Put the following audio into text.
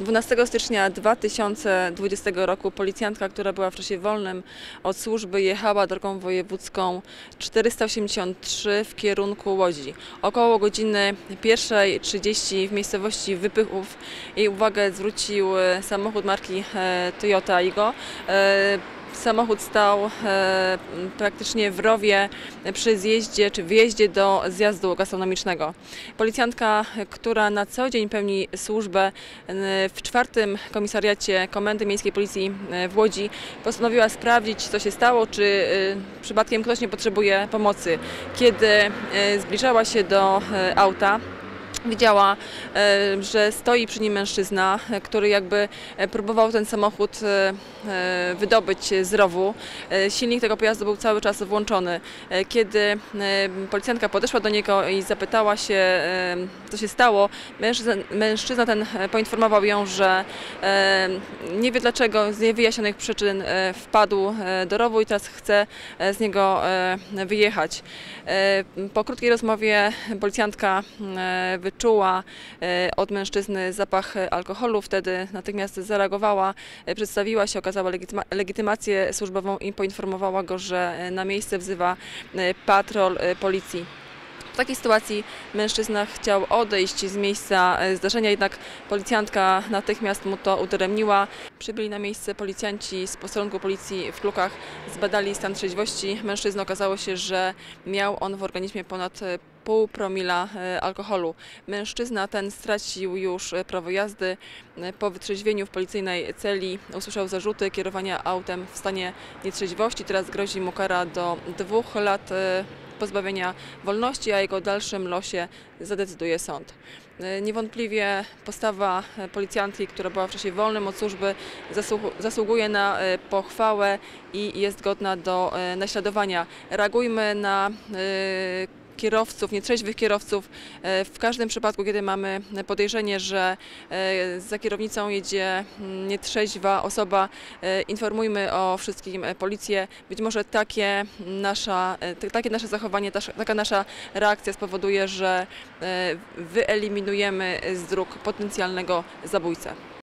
12 stycznia 2020 roku policjantka, która była w czasie wolnym od służby, jechała drogą wojewódzką 483 w kierunku Łodzi. Około godziny 1.30 w miejscowości Wypychów jej uwagę zwrócił e, samochód marki e, Toyota Aygo. Samochód stał e, praktycznie w rowie przy zjeździe czy wjeździe do zjazdu gastronomicznego. Policjantka, która na co dzień pełni służbę w czwartym komisariacie Komendy Miejskiej Policji e, w Łodzi, postanowiła sprawdzić, co się stało, czy e, przypadkiem ktoś nie potrzebuje pomocy. Kiedy e, zbliżała się do e, auta, Widziała, e, że stoi przy nim mężczyzna, który jakby e, próbował ten samochód e, wydobyć z rowu. Silnik tego pojazdu był cały czas włączony. Kiedy policjantka podeszła do niego i zapytała się, co się stało, mężczyzna, ten poinformował ją, że nie wie dlaczego, z niewyjaśnionych przyczyn wpadł do rowu i teraz chce z niego wyjechać. Po krótkiej rozmowie policjantka wyczuła e, od mężczyzny zapach alkoholu, wtedy natychmiast zareagowała, e, przedstawiła się, okazała legityma- legitymację służbową i poinformowała go, że e, na miejsce wzywa patrol policji. Takiej sytuacji mężczyzna chciał odejść z miejsca e, zdarzenia, jednak policjantka natychmiast mu to udaremniła. Przybyli na miejsce policjanci z posterunku policji w Klukach, zbadali stan trzeźwości. Mężczyzna okazało się, że miał on w organizmie ponad e, pół promila e, alkoholu. Mężczyzna ten stracił już prawo jazdy. Po wytrzeźwieniu w policyjnej celi usłyszał zarzuty kierowania autem w stanie nietrzeźwości. Teraz grozi mu kara do dwóch lat pozbawienia wolności, a jego dalszym losie zadecyduje sąd. E, Niewątpliwie postawa e, policjantki, która była w czasie wolnym od służby, zasługu- zasługuje na e, pochwałę i jest godna do naśladowania. Reagujmy na kierowców, nietrzeźwych kierowców. E, W każdym przypadku, kiedy mamy podejrzenie, że e, za kierownicą jedzie mm, nietrzeźwa osoba, e, informujmy o wszystkim policję. Być może takie, nasza, takie nasze zachowanie, taka nasza reakcja spowoduje, że wyeliminujemy z dróg potencjalnego zabójcę.